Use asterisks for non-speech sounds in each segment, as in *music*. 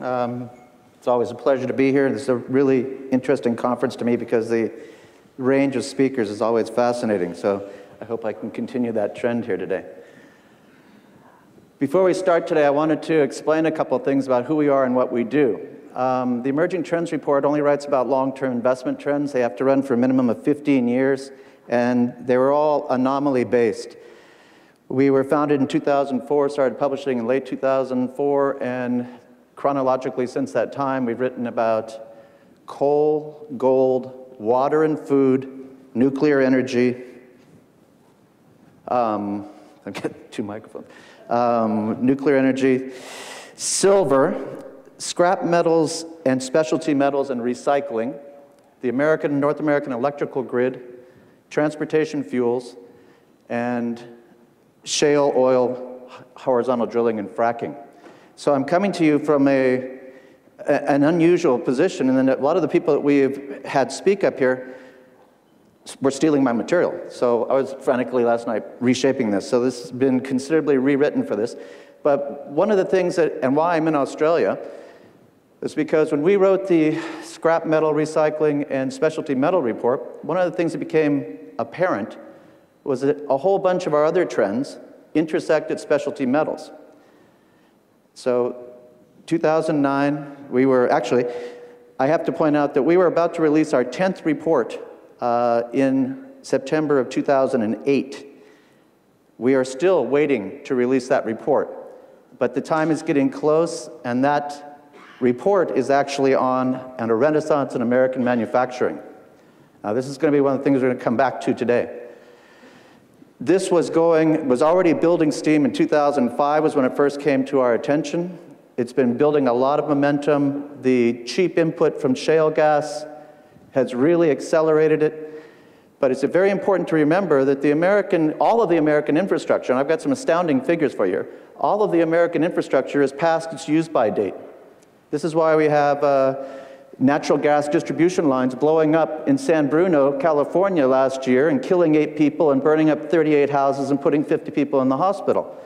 Um, it's always a pleasure to be here. This is a really interesting conference to me because the range of speakers is always fascinating. So I hope I can continue that trend here today. Before we start today, I wanted to explain a couple things about who we are and what we do. Um, the Emerging Trends Report only writes about long-term investment trends. They have to run for a minimum of 15 years, and they were all anomaly-based. We were founded in 2004, started publishing in late 2004, and chronologically since that time, we've written about coal, gold, water and food, nuclear energy. Um, *laughs* I'm getting two microphones. Um, nuclear energy, silver, scrap metals and specialty metals and recycling, the American North American electrical grid, transportation fuels, and shale oil, horizontal drilling, and fracking. So I'm coming to you from a, an unusual position, and then a lot of the people that we've had speak up here were stealing my material. So I was frantically last night reshaping this. So this has been considerably rewritten for this. But one of the things that, and why I'm in Australia, is because when we wrote the scrap metal recycling and specialty metal report, one of the things that became apparent was that a whole bunch of our other trends intersected specialty metals. So 2009, we were actually, I have to point out that we were about to release our 10th report uh, in September of 2008. We are still waiting to release that report, but the time is getting close, and that report is actually on and a renaissance in American manufacturing. Now, this is going to be one of the things we're going to come back to today. This was going, was already building steam in 2005 was when it first came to our attention. It's been building a lot of momentum. The cheap input from shale gas has really accelerated it. But it's very important to remember that the American, all of the American infrastructure, and I've got some astounding figures for you, all of the American infrastructure is past its use by date. This is why we have uh, natural gas distribution lines blowing up in San Bruno, California last year and killing eight people and burning up 38 houses and putting 50 people in the hospital.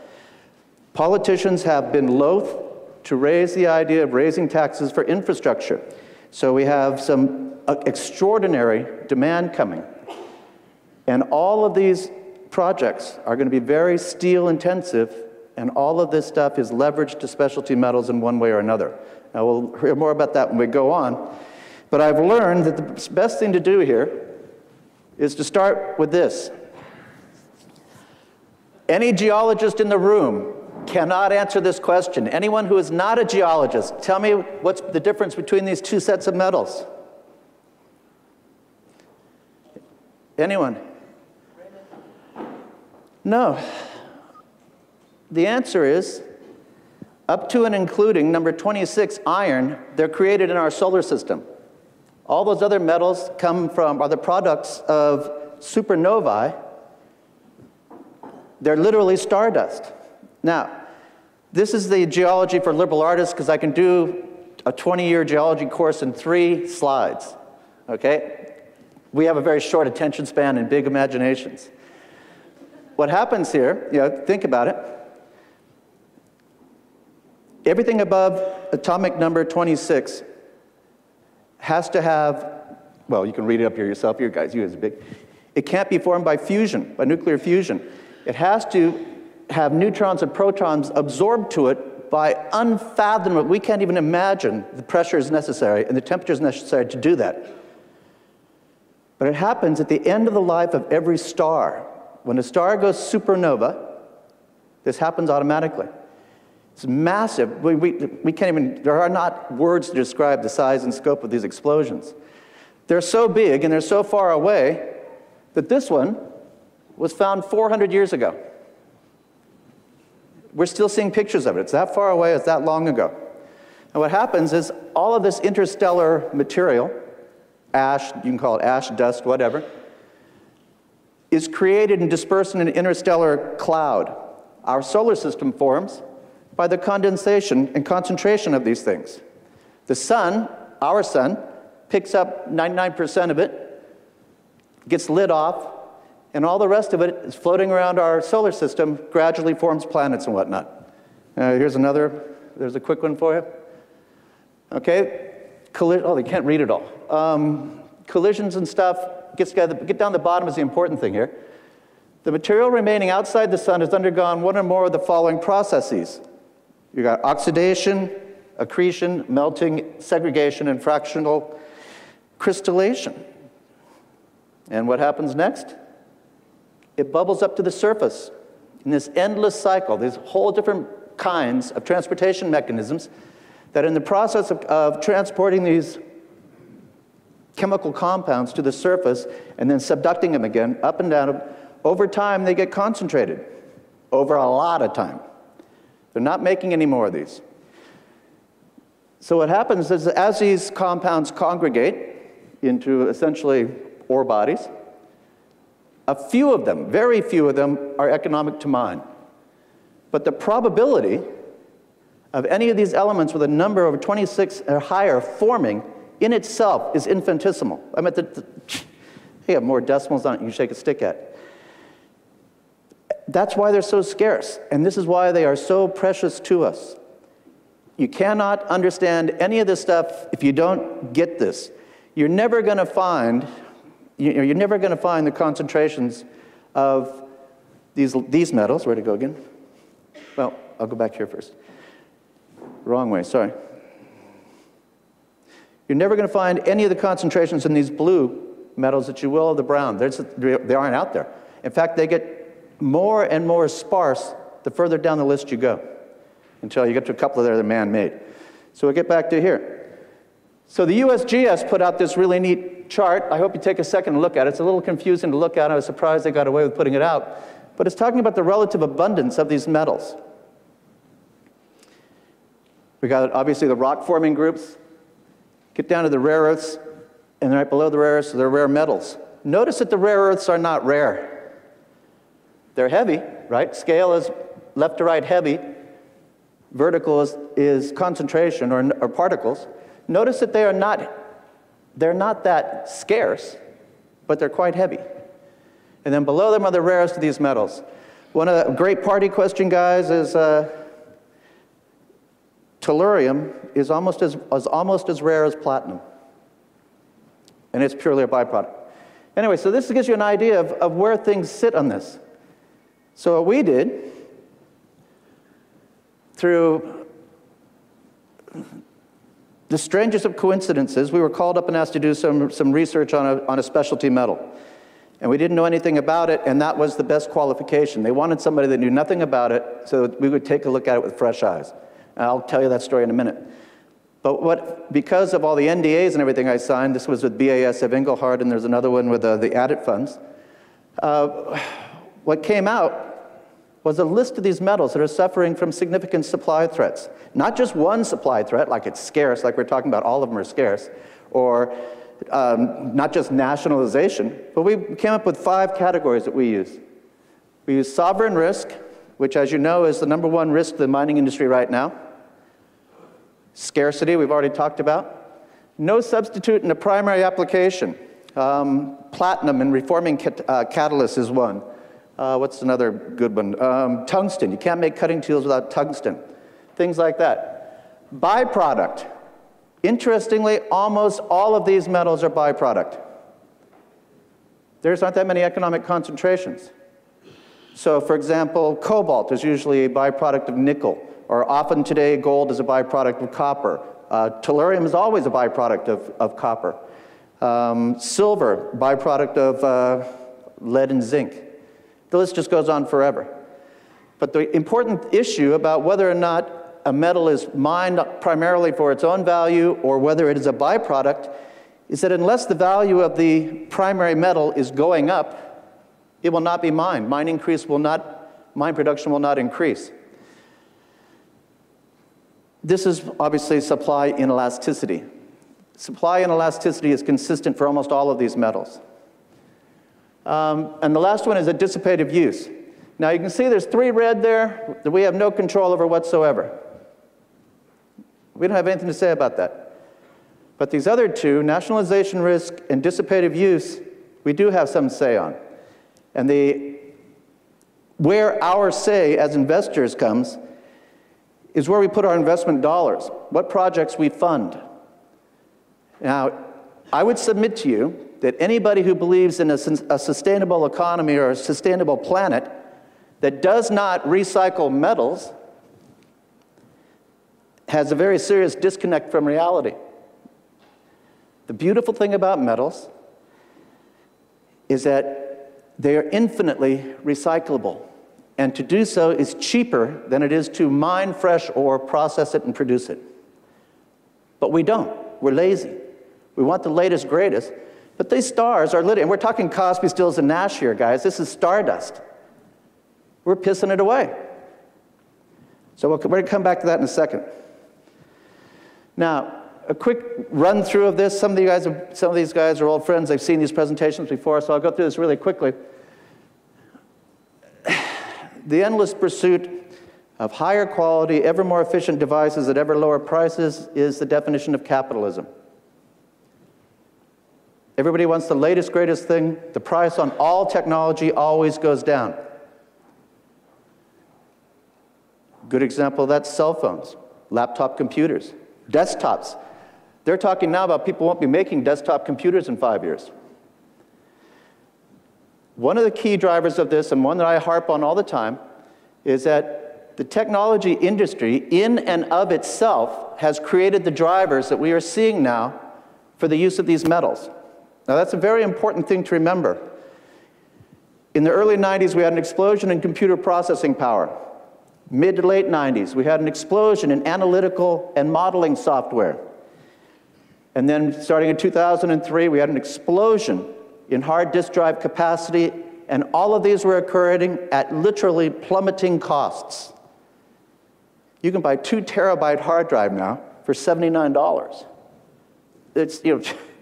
Politicians have been loath to raise the idea of raising taxes for infrastructure. So we have some uh, extraordinary demand coming. And all of these projects are going to be very steel intensive, and all of this stuff is leveraged to specialty metals in one way or another. Now, we'll hear more about that when we go on. But I've learned that the best thing to do here is to start with this. Any geologist in the room cannot answer this question. Anyone who is not a geologist, tell me what's the difference between these two sets of metals? Anyone? No. The answer is up to and including number 26, iron, they're created in our solar system. All those other metals come from, are the products of supernovae. They're literally stardust. Now, this is the geology for liberal artists because I can do a 20-year geology course in three slides, okay? We have a very short attention span and big imaginations. What happens here, you know, think about it. Everything above atomic number 26 has to have, well, you can read it up here yourself, you guys, you guys are big. It can't be formed by fusion, by nuclear fusion. It has to have neutrons and protons absorbed to it by unfathomable, we can't even imagine the pressure is necessary and the temperature is necessary to do that. But it happens at the end of the life of every star. When a star goes supernova, this happens automatically. It's massive. We, we, we can't even, there are not words to describe the size and scope of these explosions. They're so big and they're so far away that this one was found 400 years ago. We're still seeing pictures of it. It's that far away, it's that long ago. And what happens is all of this interstellar material, ash, you can call it ash, dust, whatever, is created and dispersed in an interstellar cloud. Our solar system forms, by the condensation and concentration of these things. The sun, our sun, picks up 99% of it, gets lit off, and all the rest of it is floating around our solar system, gradually forms planets and whatnot. Uh, here's another, there's a quick one for you. Okay, Colli- oh, they can't read it all. Um, collisions and stuff, gets, get down the bottom is the important thing here. The material remaining outside the sun has undergone one or more of the following processes. You got oxidation, accretion, melting, segregation, and fractional crystallization. And what happens next? It bubbles up to the surface in this endless cycle, these whole different kinds of transportation mechanisms that in the process of, of transporting these chemical compounds to the surface and then subducting them again up and down, over time they get concentrated, over a lot of time. They're not making any more of these. So what happens is as these compounds congregate into essentially ore bodies, a few of them, very few of them, are economic to mine. But the probability of any of these elements with a number of 26 or higher forming in itself is infinitesimal. I mean, the, the, have more decimals on it you shake a stick at. That's why they're so scarce, and this is why they are so precious to us. You cannot understand any of this stuff if you don't get this. You're never going to find, you're never going to find the concentrations of these, these metals. Where to go again? Well, I'll go back here first. Wrong way, sorry. You're never going to find any of the concentrations in these blue metals that you will of the brown. There's, they aren't out there. In fact, they get more and more sparse the further down the list you go until you get to a couple of that are man-made. So we'll get back to here. So the USGS put out this really neat chart. I hope you take a second and look at it. It's a little confusing to look at. I was surprised they got away with putting it out. But it's talking about the relative abundance of these metals. We got obviously the rock forming groups. Get down to the rare earths, and right below the rare earths are the rare metals. Notice that the rare earths are not rare. They're heavy, right? Scale is left to right heavy. Vertical is, is concentration or, or particles. Notice that they are not, they're not that scarce, but they're quite heavy. And then below them are the rarest of these metals. One of the great party question guys is uh, Tellurium is almost as, is almost as rare as platinum. And it's purely a byproduct. Anyway, so this gives you an idea of, of where things sit on this. So what we did, through the strangest of coincidences, we were called up and asked to do some, some research on a, on a specialty metal. And we didn't know anything about it, and that was the best qualification. They wanted somebody that knew nothing about it so we would take a look at it with fresh eyes. I'll tell you that story in a minute. But what, because of all the NDAs and everything I signed, this was with BASF Engelhard, and there's another one with uh, the Addit funds. Uh, what came out was a list of these metals that are suffering from significant supply threats. Not just one supply threat, like it's scarce, like we're talking about, all of them are scarce, or um, not just nationalization, but we came up with five categories that we use. We use sovereign risk, which, as you know, is the number one risk to the mining industry right now. Scarcity, we've already talked about. No substitute in a primary application. Um, platinum and reforming cat uh, catalyst is one. Uh, what's another good one? Um, tungsten. You can't make cutting tools without tungsten. Things like that. Byproduct. Interestingly, almost all of these metals are byproduct. There's not that many economic concentrations. So, for example, cobalt is usually a byproduct of nickel, or often today gold is a byproduct of copper. Uh, tellurium is always a byproduct of, of copper. Um, silver, byproduct of uh, lead and zinc. The list just goes on forever. But the important issue about whether or not a metal is mined primarily for its own value or whether it is a byproduct is that unless the value of the primary metal is going up, it will not be mined. Mine increase will not, mine production will not increase. This is obviously supply inelasticity. Supply inelasticity is consistent for almost all of these metals. Um, and the last one is a dissipative use. Now you can see there's three red there that we have no control over whatsoever. We don't have anything to say about that. But these other two, nationalization risk and dissipative use, we do have some say on. And the, where our say as investors comes is where we put our investment dollars, what projects we fund. Now, I would submit to you that anybody who believes in a, a sustainable economy or a sustainable planet that does not recycle metals has a very serious disconnect from reality. The beautiful thing about metals is that they are infinitely recyclable. And to do so is cheaper than it is to mine fresh ore, process it, and produce it. But we don't. We're lazy. We want the latest, greatest. But these stars are lit, and we're talking Crosby, Stills, and Nash here, guys. This is stardust. We're pissing it away. So we're going to come back to that in a second. Now, a quick run through of this. Some of, you guys some of these guys are old friends. They've seen these presentations before, so I'll go through this really quickly. *sighs* The endless pursuit of higher quality, ever more efficient devices at ever lower prices is the definition of capitalism. Everybody wants the latest, greatest thing. The price on all technology always goes down. Good example of that cell phones, laptop computers, desktops. They're talking now about people won't be making desktop computers in five years. One of the key drivers of this, and one that I harp on all the time, is that the technology industry, in and of itself, has created the drivers that we are seeing now for the use of these metals. Now, that's a very important thing to remember. In the early 90s, we had an explosion in computer processing power. Mid to late 90s, we had an explosion in analytical and modeling software. And then starting in 2003, we had an explosion in hard disk drive capacity, and all of these were occurring at literally plummeting costs. You can buy two terabyte hard drive now for $79. It's, you know, *laughs*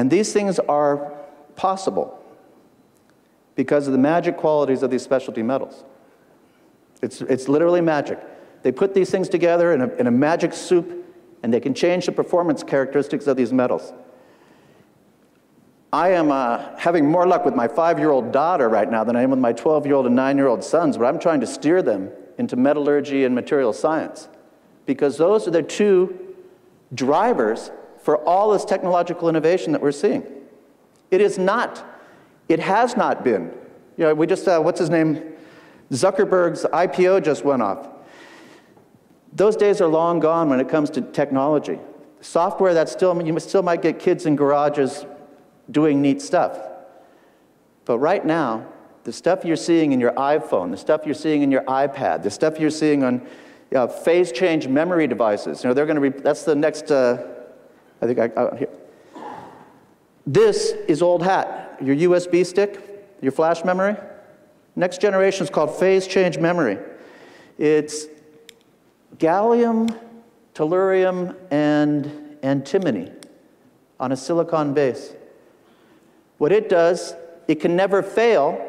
and these things are possible because of the magic qualities of these specialty metals. It's, it's literally magic. They put these things together in a, in a magic soup, and they can change the performance characteristics of these metals. I am uh, having more luck with my five-year-old daughter right now than I am with my 12-year-old and nine-year-old sons, but I'm trying to steer them into metallurgy and material science because those are the two drivers for all this technological innovation that we're seeing. It is not, it has not been. You know, we just, uh, what's his name? Zuckerberg's IPO just went off. Those days are long gone when it comes to technology. Software that still, you still might get kids in garages doing neat stuff. But right now, the stuff you're seeing in your iPhone, the stuff you're seeing in your iPad, the stuff you're seeing on you know, phase change memory devices, you know, they're going to, be, that's the next, uh, I think I, I, here. This is old hat. Your USB stick, your flash memory. Next generation is called phase change memory. It's gallium, tellurium, and antimony on a silicon base. What it does, it can never fail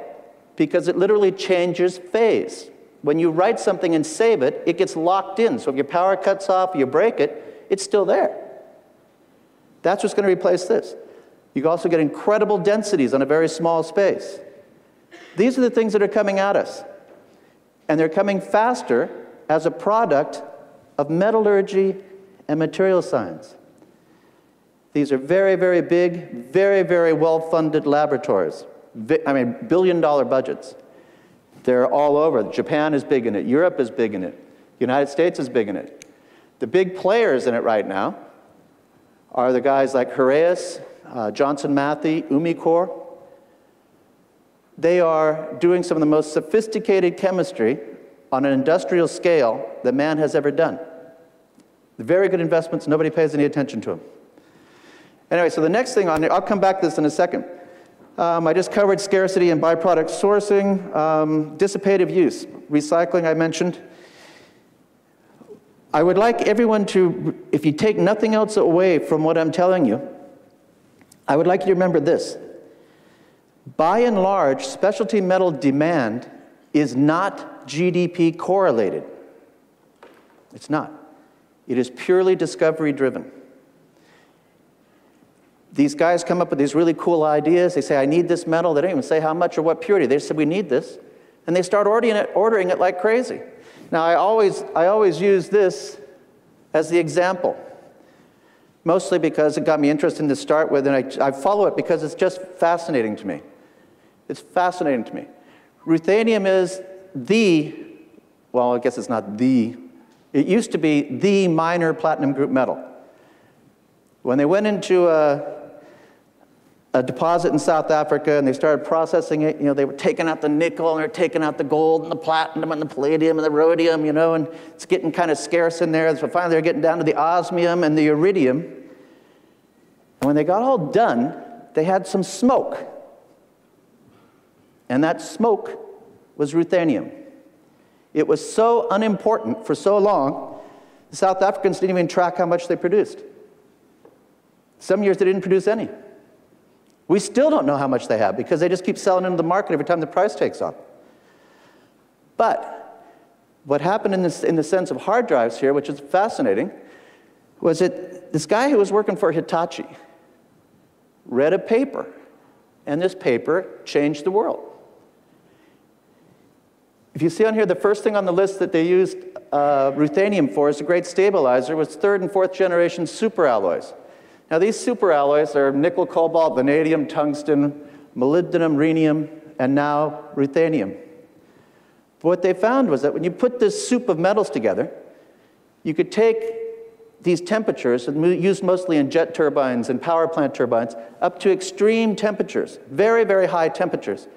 because it literally changes phase. When you write something and save it, it gets locked in. So if your power cuts off, you break it, it's still there. That's what's going to replace this. You also get incredible densities on a very small space. These are the things that are coming at us. And they're coming faster as a product of metallurgy and material science. These are very, very big, very, very well-funded laboratories. I mean, billion-dollar budgets. They're all over. Japan is big in it. Europe is big in it. The United States is big in it. The big players in it right now are the guys like Heraeus, uh, Johnson Matthey, Umicore. They are doing some of the most sophisticated chemistry on an industrial scale that man has ever done. Very good investments, nobody pays any attention to them. Anyway, so the next thing on here, I'll come back to this in a second. Um, I just covered scarcity and byproduct sourcing, um, dissipative use, recycling I mentioned. I would like everyone to, if you take nothing else away from what I'm telling you, I would like you to remember this. By and large, specialty metal demand is not GDP correlated. It's not. It is purely discovery driven. These guys come up with these really cool ideas. They say, I need this metal. They don't even say how much or what purity. They just say, we need this. And they start ordering it, ordering it like crazy. Now, I always, I always use this as the example, mostly because it got me interested to start with, and I, I follow it because it's just fascinating to me. It's fascinating to me. Ruthenium is the, well, I guess it's not the, it used to be the minor platinum group metal. When they went into a, a deposit in South Africa and they started processing it, you know, they were taking out the nickel and they're taking out the gold and the platinum and the palladium and the rhodium, you know, and it's getting kind of scarce in there. So finally they're getting down to the osmium and the iridium. And when they got all done, they had some smoke. And that smoke was ruthenium. It was so unimportant for so long, the South Africans didn't even track how much they produced. Some years they didn't produce any. We still don't know how much they have because they just keep selling into the market every time the price takes off. But what happened in, this, in the sense of hard drives here, which is fascinating, was that this guy who was working for Hitachi read a paper, and this paper changed the world. If you see on here, the first thing on the list that they used uh, ruthenium for as a great stabilizer was third and fourth generation superalloys. Now, these superalloys are nickel, cobalt, vanadium, tungsten, molybdenum, rhenium, and now ruthenium. But what they found was that when you put this soup of metals together, you could take these temperatures, used mostly in jet turbines and power plant turbines, up to extreme temperatures, very, very high temperatures.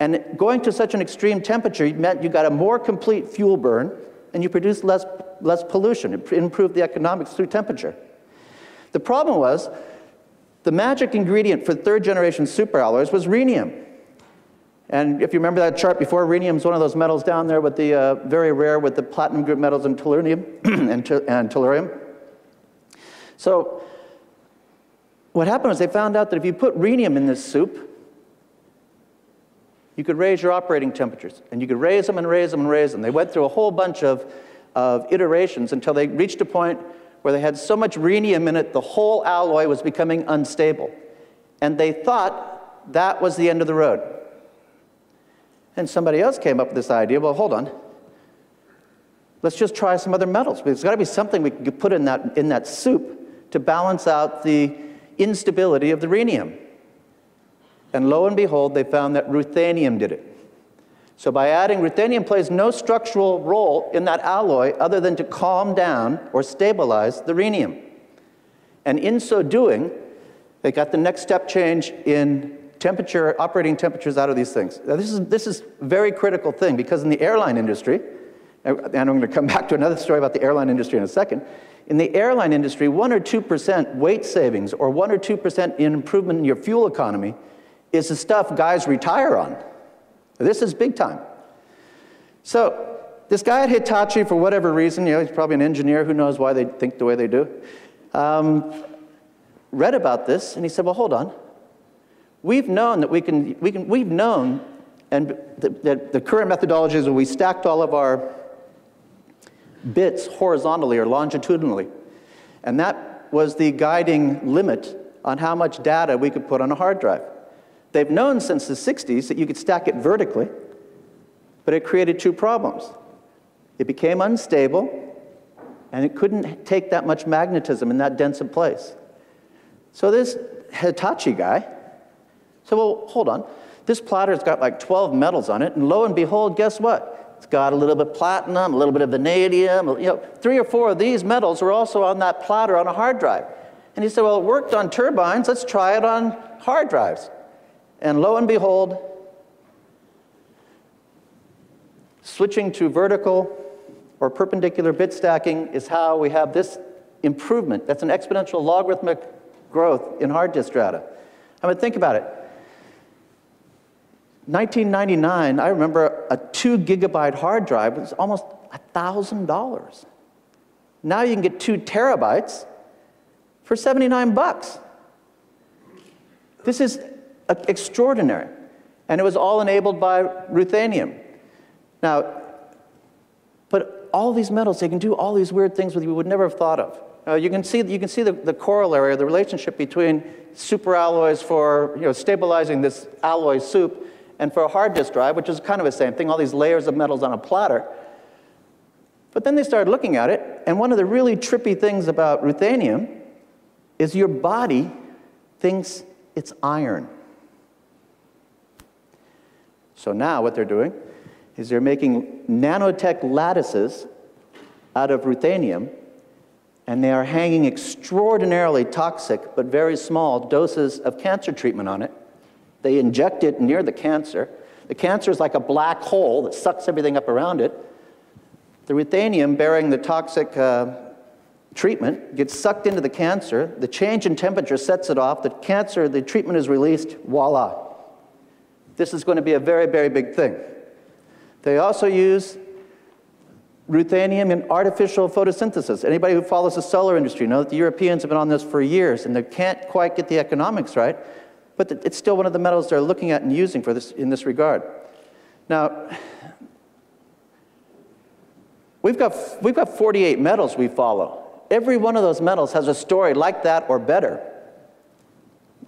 And going to such an extreme temperature meant you got a more complete fuel burn and you produced less, less pollution. It improved the economics through temperature. The problem was the magic ingredient for third generation superalloys was rhenium. And if you remember that chart before, rhenium is one of those metals down there with the uh, very rare with the platinum group metals *clears throat* and tellurium and, and tellurium. So what happened was they found out that if you put rhenium in this soup, you could raise your operating temperatures. And you could raise them and raise them and raise them. They went through a whole bunch of, of iterations until they reached a point where they had so much rhenium in it, the whole alloy was becoming unstable. And they thought that was the end of the road. And somebody else came up with this idea well, hold on. Let's just try some other metals. There's got to be something we could put in that, in that soup to balance out the instability of the rhenium. And lo and behold, they found that ruthenium did it. So by adding, ruthenium plays no structural role in that alloy other than to calm down or stabilize the rhenium. And in so doing, they got the next step change in temperature, operating temperatures out of these things. Now, this is, this is a very critical thing because in the airline industry, and I'm going to come *laughs* back to another story about the airline industry in a second. In the airline industry, 1 or 2% weight savings or 1 or 2% in improvement in your fuel economy is the stuff guys retire on. This is big time. So this guy at Hitachi, for whatever reason, you know, he's probably an engineer, who knows why they think the way they do, um, read about this, and he said, well, hold on. We've known that we can, we can we've known, and that the, the current methodology is we stacked all of our bits horizontally or longitudinally. And that was the guiding limit on how much data we could put on a hard drive. They've known since the 60s that you could stack it vertically, but it created two problems. It became unstable, and it couldn't take that much magnetism in that dense a place. So this Hitachi guy said, well, hold on. This platter's got like 12 metals on it, and lo and behold, guess what? It's got a little bit of platinum, a little bit of vanadium, you know, three or four of these metals were also on that platter on a hard drive. And he said, well, it worked on turbines, let's try it on hard drives. And lo and behold, switching to vertical or perpendicular bit stacking is how we have this improvement. That's an exponential logarithmic growth in hard disk data. I mean, think about it. 1999, I remember a two gigabyte hard drive was almost $1,000. Now you can get two terabytes for 79 bucks. This is extraordinary. And it was all enabled by ruthenium. Now, but all these metals, they can do all these weird things that you would never have thought of. Uh, you can see, you can see the, the corollary, the relationship between superalloys for you know, stabilizing this alloy soup and for a hard disk drive, which is kind of the same thing, all these layers of metals on a platter. But then they started looking at it, and one of the really trippy things about ruthenium is your body thinks it's iron. So now what they're doing is they're making nanotech lattices out of ruthenium, and they are hanging extraordinarily toxic but very small doses of cancer treatment on it. They inject it near the cancer. The cancer is like a black hole that sucks everything up around it. The ruthenium bearing the toxic uh, treatment gets sucked into the cancer. The change in temperature sets it off. The cancer, the treatment is released. Voila. This is going to be a very, very big thing. They also use ruthenium in artificial photosynthesis. Anybody who follows the solar industry knows that the Europeans have been on this for years and they can't quite get the economics right, but it's still one of the metals they're looking at and using for this, in this regard. Now, we've got, we've got 48 metals we follow. Every one of those metals has a story like that or better.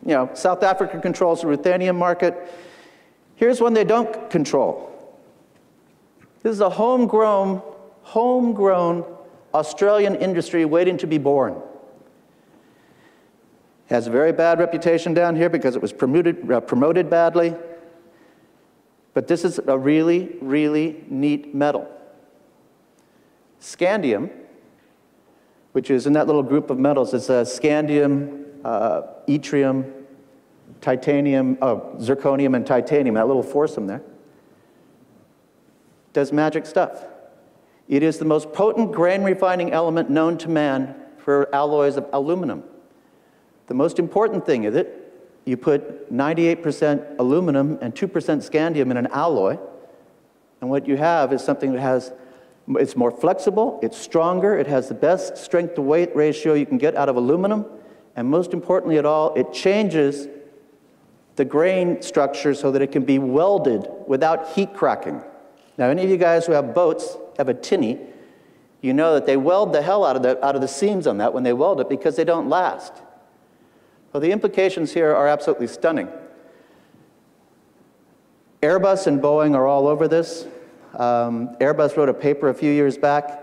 You know, South Africa controls the ruthenium market. Here's one they don't control. This is a homegrown, homegrown Australian industry waiting to be born. Has a very bad reputation down here because it was promoted, uh, promoted badly. But this is a really, really neat metal. Scandium, which is in that little group of metals, it's a scandium, uh, yttrium, titanium, oh, zirconium and titanium, that little foursome there, does magic stuff. It is the most potent grain refining element known to man for alloys of aluminum. The most important thing is it, you put 98% aluminum and 2% scandium in an alloy, and what you have is something that has, it's more flexible, it's stronger, it has the best strength to weight ratio you can get out of aluminum, and most importantly at all, it changes the grain structure so that it can be welded without heat cracking. Now, any of you guys who have boats have a tinny, you know that they weld the hell out of the, out of the seams on that when they weld it because they don't last. Well, the implications here are absolutely stunning. Airbus and Boeing are all over this. Um, Airbus wrote a paper a few years back.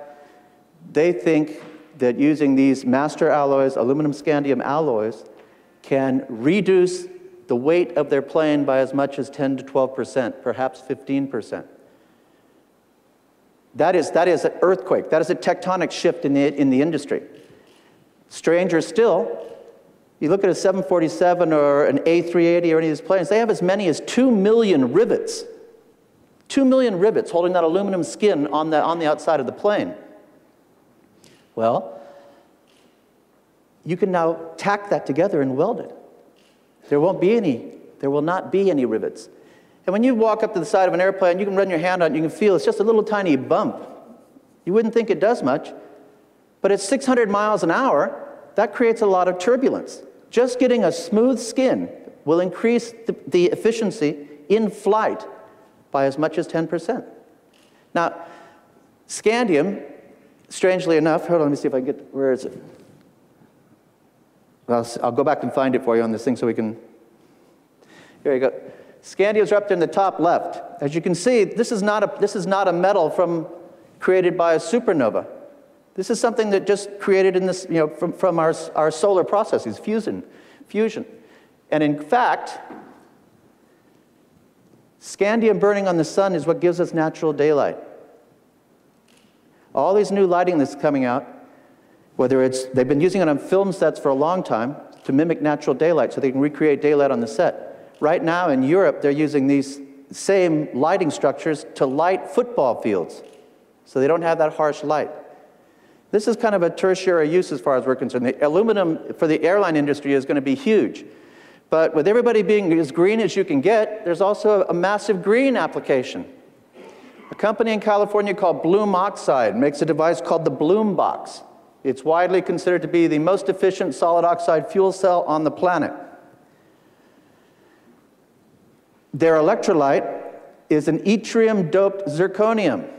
They think that using these master alloys, aluminum scandium alloys, can reduce the weight of their plane by as much as 10 to 12 percent, perhaps 15 percent. That is, that is an earthquake. That is a tectonic shift in the, in the industry. Stranger still, you look at a 747 or an A380 or any of these planes, they have as many as 2 million rivets. 2 million rivets holding that aluminum skin on the, on the outside of the plane. Well, you can now tack that together and weld it. There won't be any, there will not be any rivets. And when you walk up to the side of an airplane, you can run your hand on it, you can feel it's just a little tiny bump. You wouldn't think it does much, but at 600 miles an hour, that creates a lot of turbulence. Just getting a smooth skin will increase the, the efficiency in flight by as much as 10%. Now, scandium, strangely enough, hold on, let me see if I can get, where is it? I'll, I'll go back and find it for you on this thing so we can. Here you go. Scandium's up there in the top left. As you can see, this is not a, this is not a metal from, created by a supernova. This is something that just created in this, you know, from, from our, our solar processes, fusion, fusion. And in fact, scandium burning on the sun is what gives us natural daylight. All these new lighting that's coming out, whether it's, they've been using it on film sets for a long time to mimic natural daylight so they can recreate daylight on the set. Right now in Europe, they're using these same lighting structures to light football fields so they don't have that harsh light. This is kind of a tertiary use as far as we're concerned. The aluminum for the airline industry is going to be huge. But with everybody being as green as you can get, there's also a massive green application. A company in California called Bloom Oxide makes a device called the Bloom Box. It's widely considered to be the most efficient solid oxide fuel cell on the planet. Their electrolyte is an yttrium doped zirconium.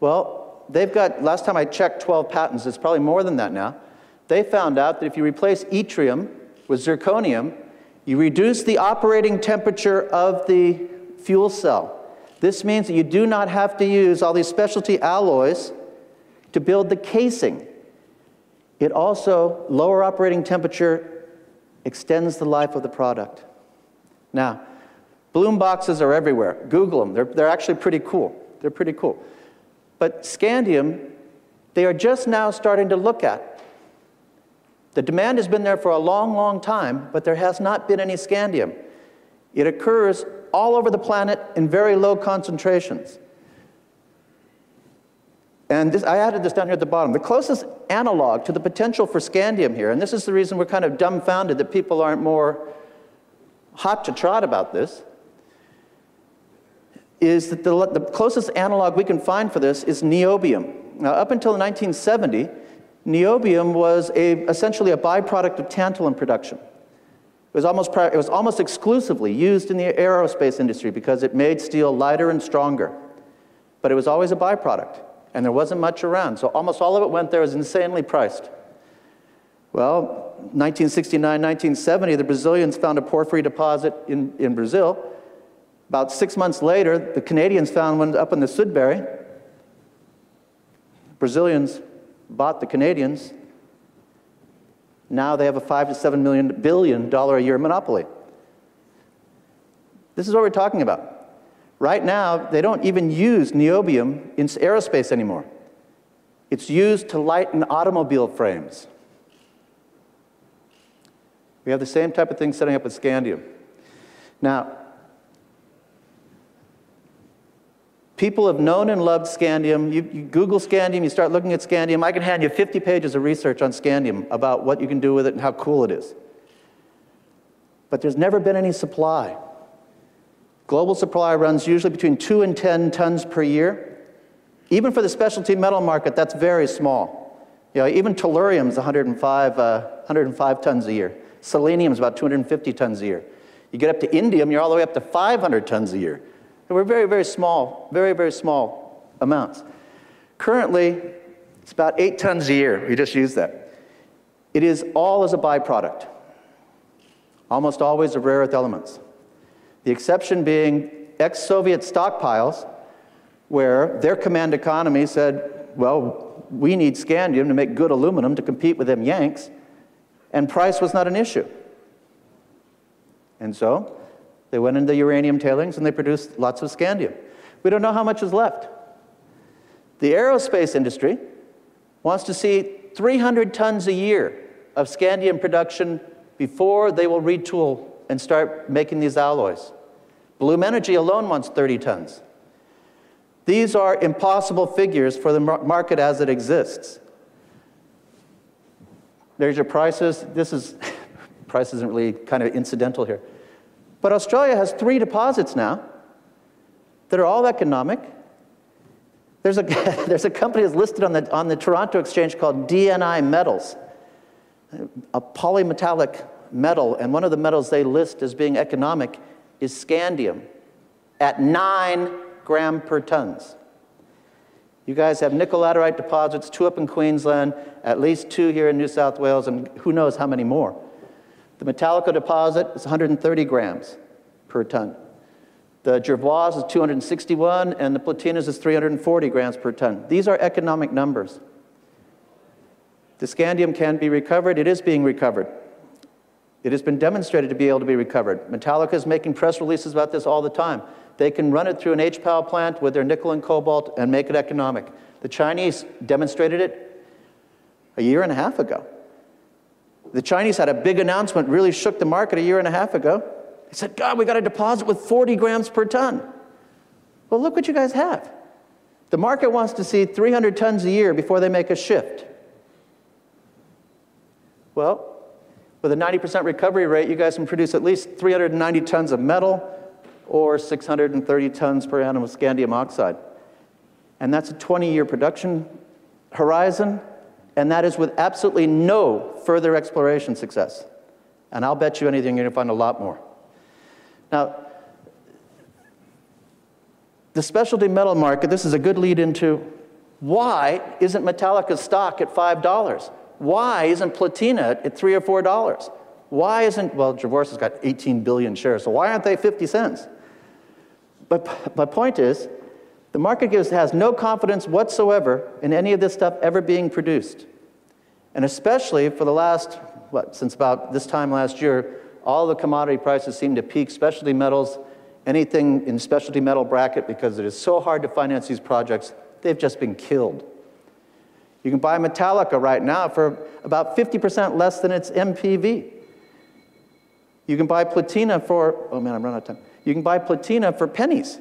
Well, they've got, last time I checked, 12 patents. It's probably more than that now. They found out that if you replace yttrium with zirconium, You reduce the operating temperature of the fuel cell. This means that you do not have to use all these specialty alloys to build the casing. It also, lower operating temperature, extends the life of the product. Now, bloom boxes are everywhere. Google them. They're, they're actually pretty cool. They're pretty cool. But scandium, they are just now starting to look at. The demand has been there for a long, long time, but there has not been any scandium. It occurs all over the planet in very low concentrations. And this, I added this down here at the bottom. The closest analog to the potential for scandium here, and this is the reason we're kind of dumbfounded that people aren't more hot to trot about this, is that the, the closest analog we can find for this is niobium. Now, up until 1970, niobium was a, essentially a byproduct of tantalum production. It was, almost, it was almost exclusively used in the aerospace industry because it made steel lighter and stronger. But it was always a byproduct, and there wasn't much around. So almost all of it went there as insanely priced. Well, 1969, 1970, the Brazilians found a porphyry deposit in, in Brazil. About six months later, the Canadians found one up in the Sudbury. Brazilians bought the Canadians. Now they have a five to seven million billion dollar a year monopoly. This is what we're talking about. Right now, they don't even use niobium in aerospace anymore. It's used to lighten automobile frames. We have the same type of thing setting up with scandium. Now, People have known and loved scandium. You, you, Google scandium, you start looking at scandium. I can hand you 50 pages of research on scandium about what you can do with it and how cool it is. But there's never been any supply. Global supply runs usually between 2 and 10 tons per year. Even for the specialty metal market, that's very small. You know, even tellurium is 105, uh, 105 tons a year. Selenium is about 250 tons a year. You get up to indium, you're all the way up to 500 tons a year. we're very, very small, very, very small amounts. Currently, it's about eight tons a year. We just use that. It is all as a byproduct, almost always of rare earth elements. The exception being ex Soviet stockpiles, where their command economy said, well, we need scandium to make good aluminum to compete with them Yanks, and price was not an issue. And so, they went into uranium tailings and they produced lots of scandium. We don't know how much is left. The aerospace industry wants to see 300 tons a year of scandium production before they will retool and start making these alloys. Bloom Energy alone wants 30 tons. These are impossible figures for the market as it exists. There's your prices. This is, *laughs* price isn't really kind of incidental here. But Australia has three deposits now that are all economic. There's a, *laughs* there's a company that's listed on the, on the Toronto Exchange called DNI Metals, a polymetallic metal, and one of the metals they list as being economic is scandium at nine gram per tons. You guys have nickel laterite deposits, two up in Queensland, at least two here in New South Wales, and who knows how many more. The Metallica deposit is 130 grams per ton. The Jervois is 261, and the Platinas is 340 grams per ton. These are economic numbers. The scandium can be recovered. It is being recovered. It has been demonstrated to be able to be recovered. Metallica is making press releases about this all the time. They can run it through an HPAL plant with their nickel and cobalt and make it economic. The Chinese demonstrated it a year and a half ago. The Chinese had a big announcement, really shook the market a year and a half ago. They said, God, we got a deposit with 40 grams per ton. Well, look what you guys have. The market wants to see 300 tons a year before they make a shift. Well, with a 90% recovery rate, you guys can produce at least 390 tons of metal or 630 tons per annum of scandium oxide. And that's a 20 year production horizon and that is with absolutely no further exploration success. And I'll bet you anything you're going to find a lot more. Now, the specialty metal market, this is a good lead into why isn't Metallica's stock at $5? Why isn't Platina at 3 or $4? Why isn't, well, Traverse has got 18 billion shares, so why aren't they 50 cents? But my point is, the market gives, has no confidence whatsoever in any of this stuff ever being produced. And especially for the last, what, since about this time last year, all the commodity prices seem to peak, specialty metals, anything in specialty metal bracket, because it is so hard to finance these projects, they've just been killed. You can buy Metallica right now for about 50% less than its NPV. You can buy Platina for, oh man, I'm running out of time. You can buy Platina for pennies.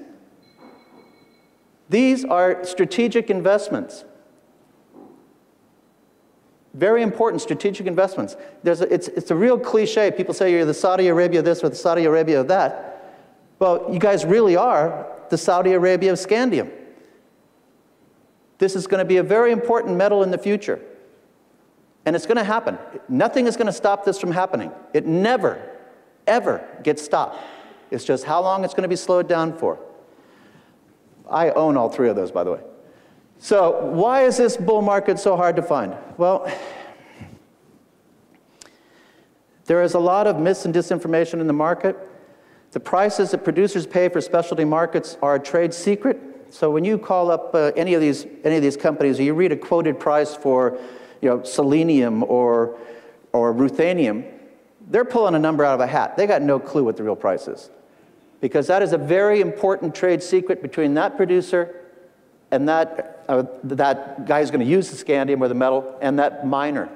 These are strategic investments. Very important strategic investments. There's a, it's, it's a real cliche. People say you're the Saudi Arabia this or the Saudi Arabia that. Well, you guys really are the Saudi Arabia of scandium. This is going to be a very important metal in the future. And it's going to happen. Nothing is going to stop this from happening. It never, ever gets stopped. It's just how long it's going to be slowed down for. I own all three of those, by the way. So, why is this bull market so hard to find? Well, there is a lot of mis and disinformation in the market. The prices that producers pay for specialty markets are a trade secret. So when you call up uh, any of these any of these companies, or you read a quoted price for, you know, selenium or or ruthenium, they're pulling a number out of a hat. They got no clue what the real price is, because that is a very important trade secret between that producer and that, uh, that guy who's going to use the scandium or the metal and that miner.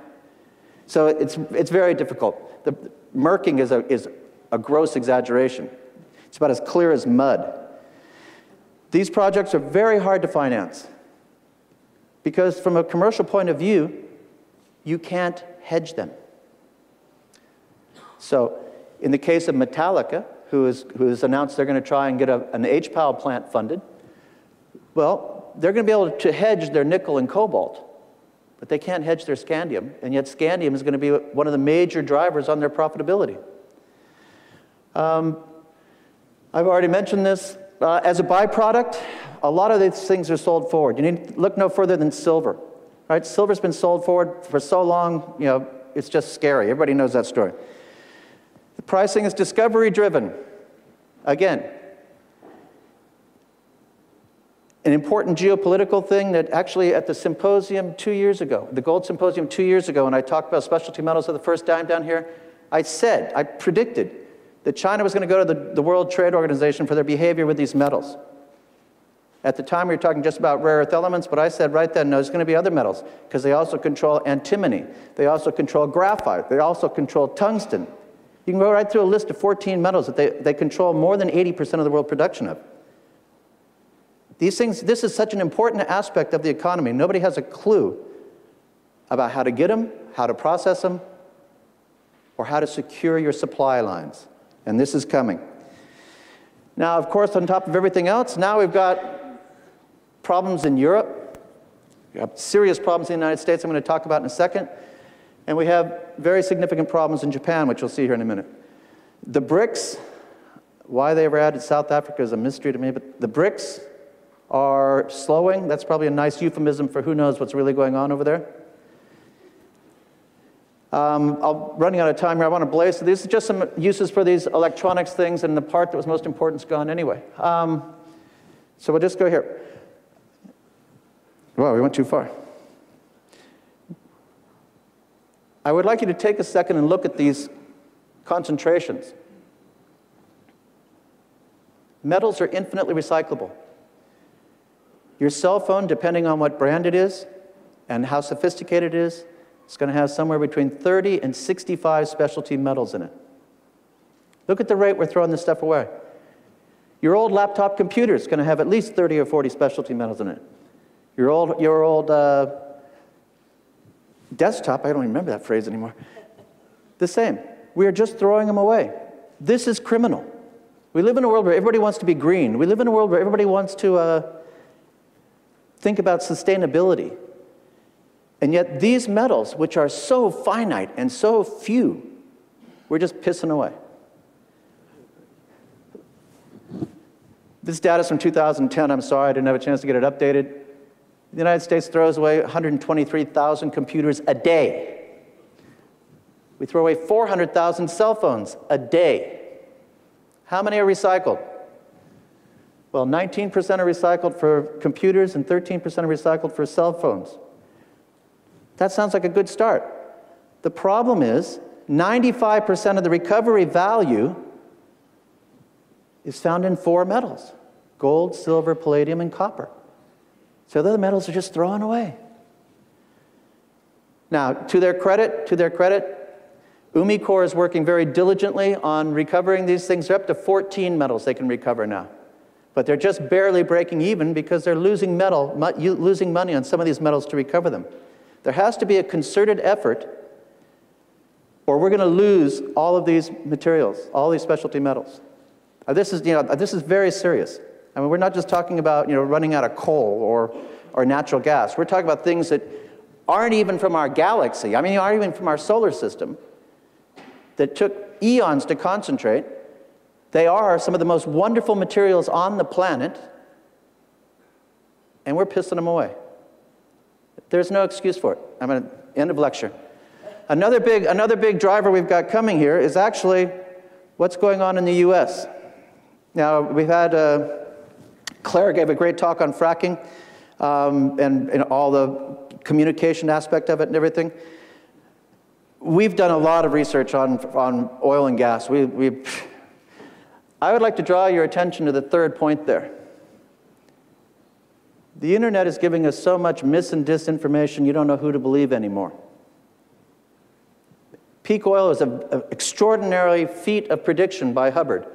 So it's, it's very difficult. The murking is a, is a gross exaggeration. It's about as clear as mud. These projects are very hard to finance because, from a commercial point of view, you can't hedge them. So, in the case of Metallica, who, is, who has announced they're going to try and get a, an HPAL plant funded, well, they're going to be able to hedge their nickel and cobalt, but they can't hedge their scandium, and yet scandium is going to be one of the major drivers on their profitability. Um, I've already mentioned this. Uh, as a byproduct, a lot of these things are sold forward. You need to look no further than silver. Right? Silver's been sold forward for so long, you know, it's just scary. Everybody knows that story. The pricing is discovery driven. Again, an important geopolitical thing that actually at the symposium two years ago, the gold symposium two years ago, when I talked about specialty metals for the first time down here, I said, I predicted that China was going to go to the, the World Trade Organization for their behavior with these metals. At the time, we were talking just about rare earth elements, but I said right then, no, there's going to be other metals because they also control antimony. They also control graphite. They also control tungsten. You can go right through a list of 14 metals that they, they control more than 80% of the world production of. These things, this is such an important aspect of the economy. Nobody has a clue about how to get them, how to process them, or how to secure your supply lines. And this is coming. Now, of course, on top of everything else, now we've got problems in Europe. We have serious problems in the United States, I'm going to talk about in a second. And we have very significant problems in Japan, which you'll see here in a minute. The BRICS, why they ever added South Africa is a mystery to me, but the BRICS are slowing. That's probably a nice euphemism for who knows what's really going on over there. Um, I'm running out of time here. I want to blaze. So these are just some uses for these electronics things, and the part that was most important is gone anyway. Um, so we'll just go here. Wow, we went too far. I would like you to take a second and look at these concentrations. Metals are infinitely recyclable. Your cell phone, depending on what brand it is and how sophisticated it is, is going to have somewhere between 30 and 65 specialty metals in it. Look at the rate we're throwing this stuff away. Your old laptop computer is going to have at least 30 or 40 specialty metals in it. Your old, your old uh, desktop, I don't remember that phrase anymore, the same. We are just throwing them away. This is criminal. We live in a world where everybody wants to be green. We live in a world where everybody wants to uh, think about sustainability. And yet, these metals, which are so finite and so few, we're just pissing away. This data is from 2010. I'm sorry I didn't have a chance to get it updated. The United States throws away 123,000 computers a day. We throw away 400,000 cell phones a day. How many are recycled? Well, 19% are recycled for computers and 13% are recycled for cell phones. That sounds like a good start. The problem is 95% of the recovery value is found in four metals gold, silver, palladium, and copper. So the other metals are just thrown away. Now, to their credit, to their credit, Umicore is working very diligently on recovering these things. They're up to 14 metals they can recover now. But they're just barely breaking even because they're losing metal, losing money on some of these metals to recover them. There has to be a concerted effort or we're going to lose all of these materials, all these specialty metals. Uh, this, is, you know, this is very serious. I mean, we're not just talking about you know, running out of coal or, or natural gas. We're talking about things that aren't even from our galaxy, I mean, aren't even from our solar system, that took eons to concentrate. They are some of the most wonderful materials on the planet, and we're pissing them away. There's no excuse for it. I'm going to end of lecture. Another big, another big driver we've got coming here is actually what's going on in the US. Now, we've had, uh, Claire gave a great talk on fracking um, and, and all the communication aspect of it and everything. We've done a lot of research on, on oil and gas. We, we, I would like to draw your attention to the third point there. The internet is giving us so much mis and disinformation, you don't know who to believe anymore. Peak oil was an extraordinary feat of prediction by Hubbert.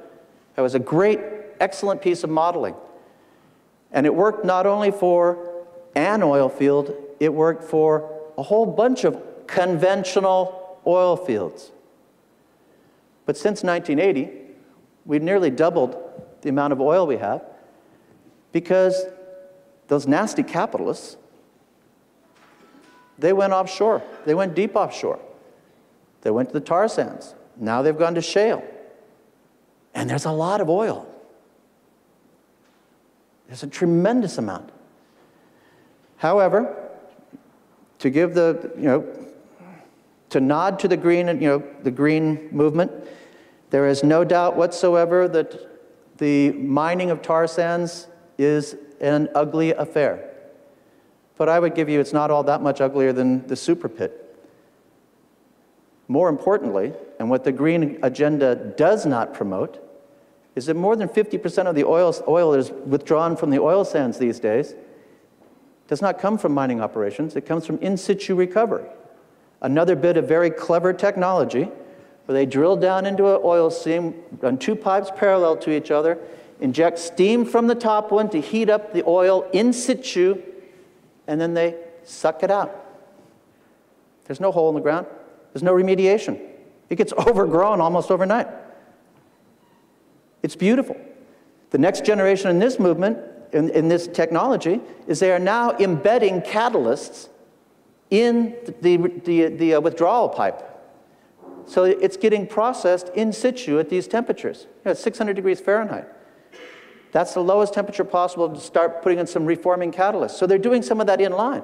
It was a great, excellent piece of modeling. And it worked not only for an oil field, it worked for a whole bunch of conventional oil fields. But since 1980, we've nearly doubled the amount of oil we have because those nasty capitalists, they went offshore. They went deep offshore. They went to the tar sands. Now they've gone to shale. And there's a lot of oil. There's a tremendous amount. However, to give the, you know, to nod to the green, and you know, the green movement, there is no doubt whatsoever that the mining of tar sands is an ugly affair. But I would give you it's not all that much uglier than the super pit. More importantly, and what the green agenda does not promote, is that more than 50% of the oil, oil that is withdrawn from the oil sands these days does not come from mining operations, it comes from in situ recovery. Another bit of very clever technology where they drill down into an oil seam, run two pipes parallel to each other, inject steam from the top one to heat up the oil in situ, and then they suck it out. There's no hole in the ground. There's no remediation. It gets *laughs* overgrown almost overnight. It's beautiful. The next generation in this movement, in, in this technology, is they are now embedding catalysts in the, the, the uh, withdrawal pipe. So it's getting processed in situ at these temperatures, you know, 600 degrees Fahrenheit. That's the lowest temperature possible to start putting in some reforming catalysts. So they're doing some of that in line.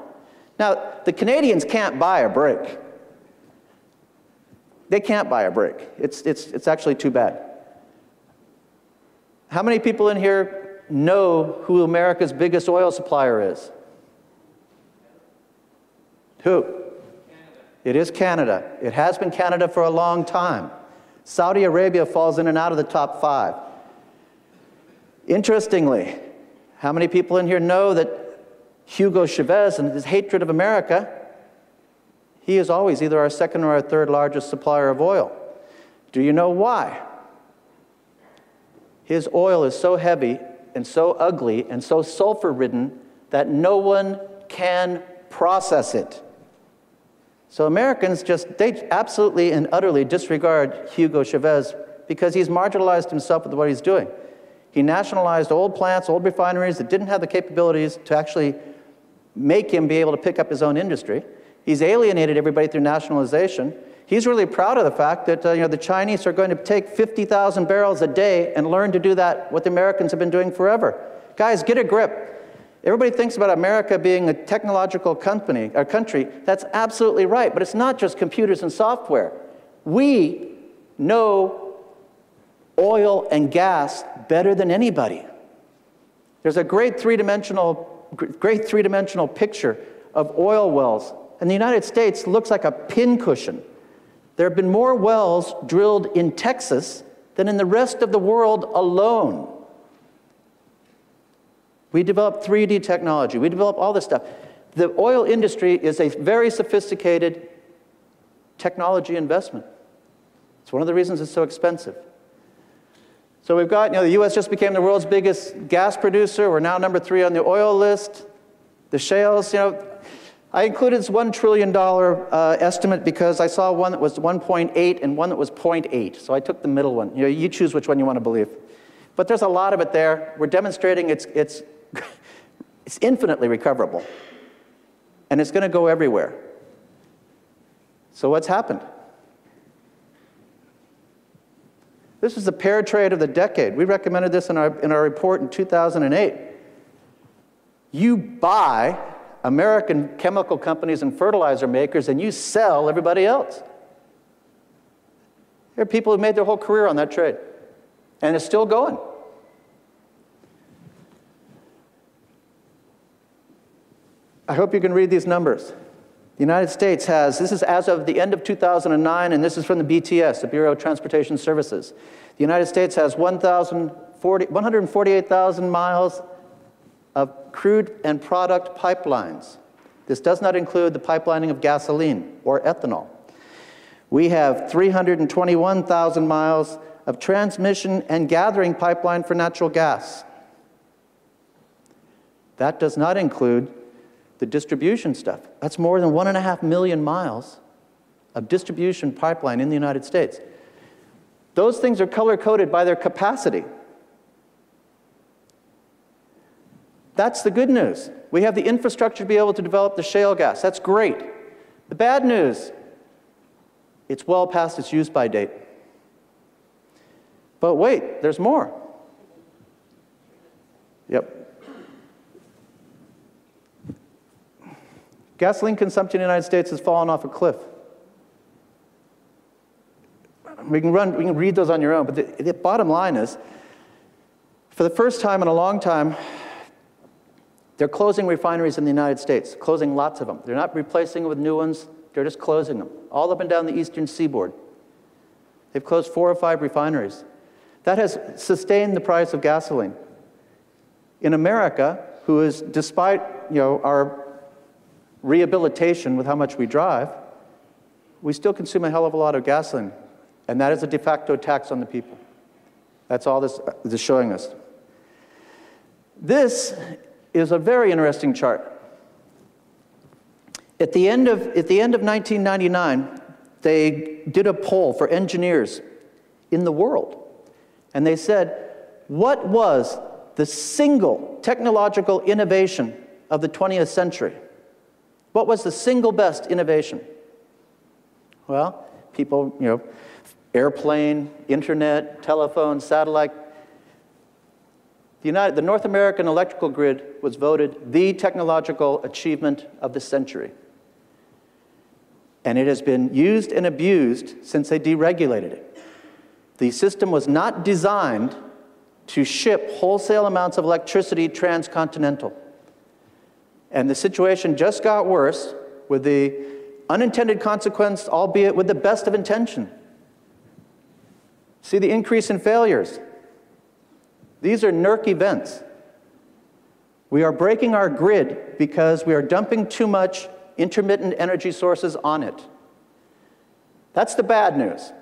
Now, the Canadians can't buy a break. They can't buy a break. It's, it's, it's actually too bad. How many people in here know who America's biggest oil supplier is? Who? Canada. It is Canada. It has been Canada for a long time. Saudi Arabia falls in and out of the top five. Interestingly, how many people in here know that Hugo Chavez and his hatred of America he is always either our second or our third largest supplier of oil. Do you know why? His oil is so heavy and so ugly and so sulfur ridden that no one can process it. So Americans just, they absolutely and utterly disregard Hugo Chavez because he's marginalized himself with what he's doing. He nationalized old plants, old refineries that didn't have the capabilities to actually make him be able to pick up his own industry. He's alienated everybody through nationalization. He's really proud of the fact that uh, you know, the Chinese are going to take 50,000 barrels a day and learn to do that, what the Americans have been doing forever. Guys, get a grip. Everybody thinks about America being a technological company, a country. That's absolutely right, but it's not just computers and software. We know oil and gas better than anybody. There's a great three-dimensional, great three-dimensional picture of oil wells. And the United States looks like a pincushion. There have been more wells drilled in Texas than in the rest of the world alone. We develop 3D technology. We develop all this stuff. The oil industry is a very sophisticated technology investment. It's one of the reasons it's so expensive. So we've got, you know, the US just became the world's biggest gas producer. We're now number three on the oil list. The shales, you know, I included this $1 trillion uh, estimate because I saw one that was 1.8 and one that was 0.8. So I took the middle one. You know, you choose which one you want to believe. But there's a lot of it there. We're demonstrating it's, it's, *laughs* it's infinitely recoverable. And it's going to go everywhere. So what's happened? This is the pair trade of the decade. We recommended this in our, in our report in 2008. You buy American chemical companies and fertilizer makers and you sell everybody else. There are people who made their whole career on that trade, and it's still going. I hope you can read these numbers. The United States has, this is as of the end of 2009, and this is from the BTS, the Bureau of Transportation Services. The United States has 148,000 miles of crude and product pipelines. This does not include the pipelining of gasoline or ethanol. We have 321,000 miles of transmission and gathering pipeline for natural gas. That does not include the distribution stuff. That's more than one and a half million miles of distribution pipeline in the United States. Those things are color coded by their capacity. That's the good news. We have the infrastructure to be able to develop the shale gas. That's great. The bad news, it's well past its use by date. But wait, there's more. Yep. Gasoline consumption in the United States has fallen off a cliff. We can, run, we can read those on your own, but the, the bottom line is for the first time in a long time, they're closing refineries in the United States, closing lots of them. They're not replacing them with new ones, they're just closing them, all up and down the eastern seaboard. They've closed four or five refineries. That has sustained the price of gasoline. In America, who is, despite you know, our rehabilitation with how much we drive, we still consume a hell of a lot of gasoline. And that is a de facto tax on the people. That's all this is showing us. This is a very interesting chart. At the end of, at the end of 1999, they did a poll for engineers in the world. And they said, what was the single technological innovation of the 20th century? What was the single best innovation? Well, people, you know, airplane, internet, telephone, satellite. The, United, the North American electrical grid was voted the technological achievement of the century. And it has been used and abused since they deregulated it. The system was not designed to ship wholesale amounts of electricity transcontinental. And the situation just got worse with the unintended consequence, albeit with the best of intention. See the increase in failures. These are NERC events. We are breaking our grid because we are dumping too much intermittent energy sources on it. That's the bad news.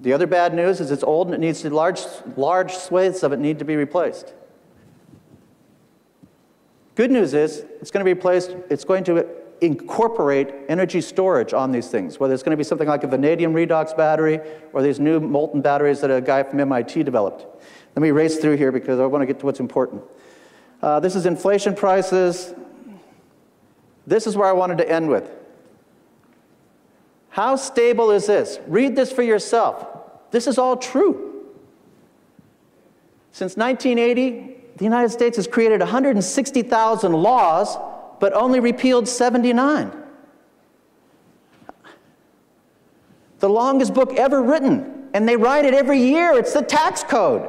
The other bad news is it's old and it needs large, large swathes of it need to be replaced. Good news is it's going to be placed, it's going to incorporate energy storage on these things, whether it's going to be something like a vanadium redox battery or these new molten batteries that a guy from MIT developed. Let me race through here because I want to get to what's important. Uh, this is inflation prices. This is where I wanted to end with. How stable is this? Read this for yourself. This is all true. Since 1980, the United States has created 160,000 laws, but only repealed 79. the longest book ever written, and they write it every year. It's the tax code.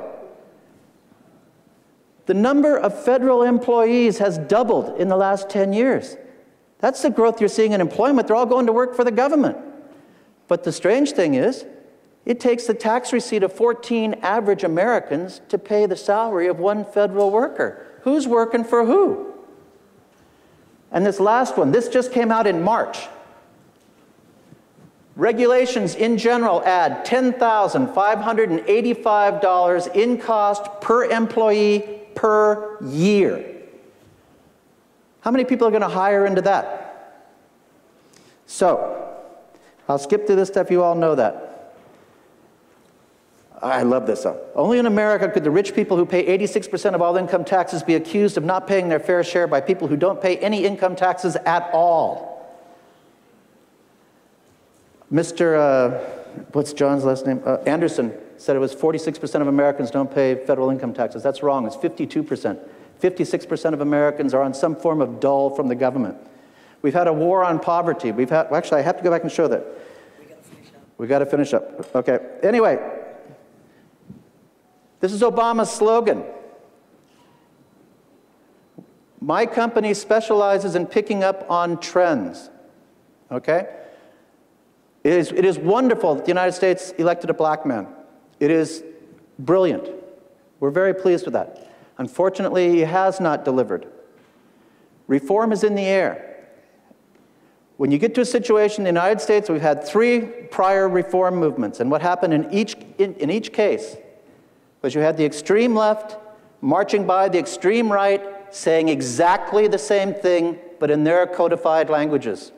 The number of federal employees has doubled in the last 10 years. That's the growth you're seeing in employment. They're all going to work for the government. But the strange thing is, it takes the tax receipt of 14 average Americans to pay the salary of one federal worker. Who's working for who? And this last one, this just came out in March. Regulations in general add $10,585 in cost per employee per year. How many people are going to hire into that? So, I'll skip through this stuff, you all know that. I love this. Only in America could the rich people who pay 86% of all income taxes be accused of not paying their fair share by people who don't pay any income taxes at all. Mr. Uh, what's John's last name? Uh, Anderson said it was 46% of Americans don't pay federal income taxes. That's wrong. It's 52%. 56% of Americans are on some form of dole from the government. We've had a war on poverty. We've had, well, actually, I have to go back and show that. We got to finish up. Okay. Anyway, this is Obama's slogan. My company specializes in picking up on trends. Okay? It is, it is wonderful that the United States elected a black man. It is brilliant. We're very pleased with that. Unfortunately, he has not delivered. Reform is in the air. When you get to a situation in the United States, we've had three prior reform movements, and what happened in each, in, in each case was you had the extreme left marching by the extreme right, saying exactly the same thing, but in their codified languages.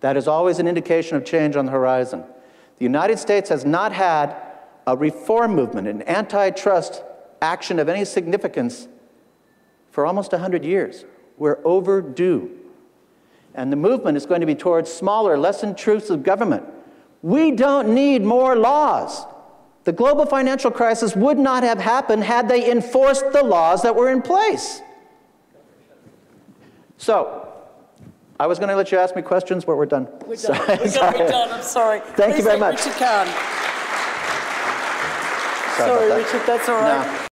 That is always an indication of change on the horizon. The United States has not had a reform movement, an antitrust action of any significance for almost 100 years. We're overdue. And the movement is going to be towards smaller, less intrusive government. We don't need more laws. The global financial crisis would not have happened had they enforced the laws that were in place. So, I was going to let you ask me questions, but we're done. We're done. We're, done. we're done. I'm sorry. Thank Please you very much. Richard Karn. Sorry, sorry Richard, that's all right. No.